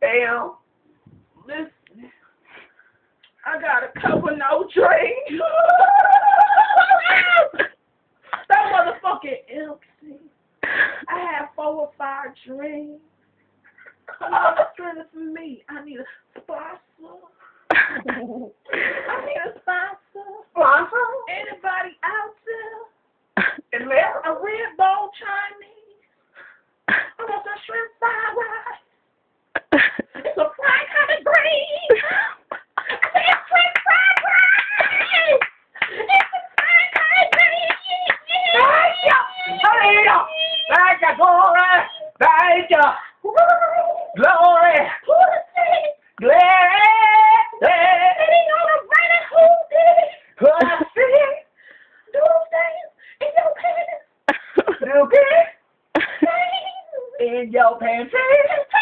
Damn. Listen, I got a couple no drink. that motherfucking empty. I have four or five drinks. Come on, strength for me. I need a sponsor. I need a sponsor. Sponsor? Anybody out there? A Red Bull Chinese. Glory! Thank you! Glory! Glory! Sitting on a running hoodie. Glory! In your pants. In your pantry.